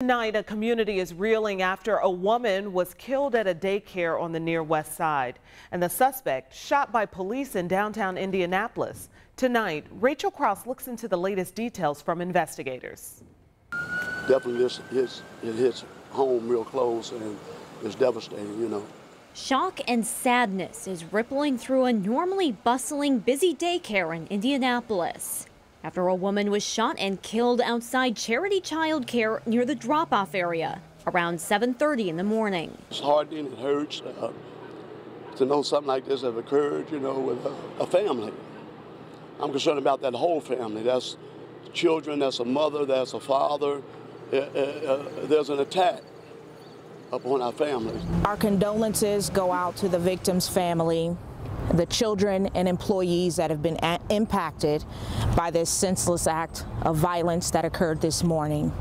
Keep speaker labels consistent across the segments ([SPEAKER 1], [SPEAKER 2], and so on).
[SPEAKER 1] Tonight, a community is reeling after a woman was killed at a daycare on the near west side, and the suspect shot by police in downtown Indianapolis. Tonight, Rachel Cross looks into the latest details from investigators.
[SPEAKER 2] Definitely, this hits, it hits home real close, and it's devastating, you know.
[SPEAKER 3] Shock and sadness is rippling through a normally bustling, busy daycare in Indianapolis after a woman was shot and killed outside Charity Child Care near the drop-off area around 7.30 in the morning.
[SPEAKER 2] It's heartening, it hurts uh, to know something like this have occurred, you know, with a, a family. I'm concerned about that whole family. That's children, that's a mother, that's a father. Uh, uh, uh there's an attack upon our families.
[SPEAKER 4] Our condolences go out to the victim's family the children and employees that have been impacted by this senseless act of violence that occurred this morning.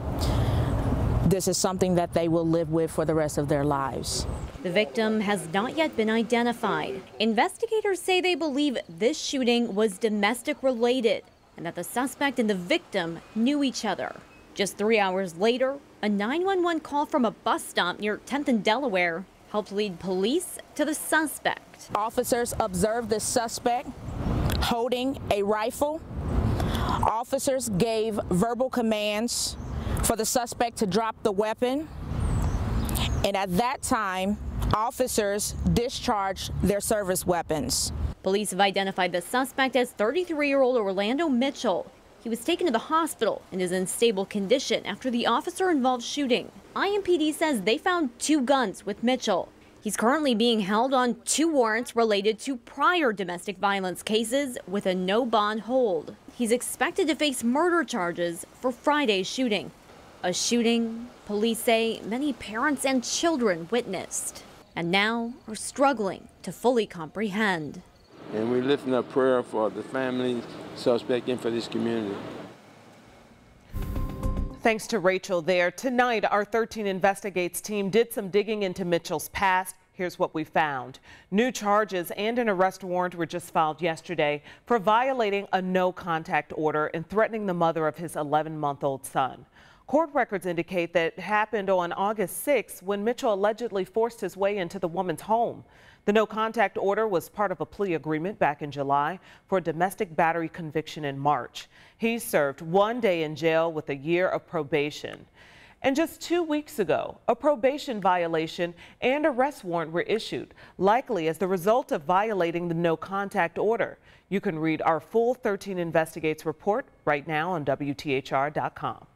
[SPEAKER 4] This is something that they will live with for the rest of their lives.
[SPEAKER 3] The victim has not yet been identified. Investigators say they believe this shooting was domestic related and that the suspect and the victim knew each other. Just three hours later, a 911 call from a bus stop near 10th and Delaware helped lead police to the suspect.
[SPEAKER 4] Officers observed the suspect holding a rifle. Officers gave verbal commands for the suspect to drop the weapon. And at that time, officers discharged their service weapons.
[SPEAKER 3] Police have identified the suspect as 33-year-old Orlando Mitchell. He was taken to the hospital and is in stable condition after the officer-involved shooting. IMPD says they found two guns with Mitchell. He's currently being held on two warrants related to prior domestic violence cases with a no bond hold. He's expected to face murder charges for Friday's shooting. A shooting police say many parents and children witnessed and now are struggling to fully comprehend.
[SPEAKER 5] And we're lifting up prayer for the family, suspect, and for this community.
[SPEAKER 1] Thanks to Rachel there. Tonight, our 13 Investigates team did some digging into Mitchell's past. Here's what we found. New charges and an arrest warrant were just filed yesterday for violating a no contact order and threatening the mother of his 11 month old son. Court records indicate that happened on August 6 when Mitchell allegedly forced his way into the woman's home. The no contact order was part of a plea agreement back in July for a domestic battery conviction in March. He served one day in jail with a year of probation. And just two weeks ago, a probation violation and arrest warrant were issued, likely as the result of violating the no contact order. You can read our full 13 Investigates report right now on WTHR.com.